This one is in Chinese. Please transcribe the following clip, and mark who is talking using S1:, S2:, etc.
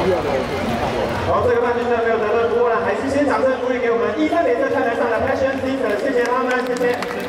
S1: 好，这个冠军赛没有得到突破呢，还是先掌声鼓励给我们一三联赛看台上的 Passion Center，谢谢他们，谢谢。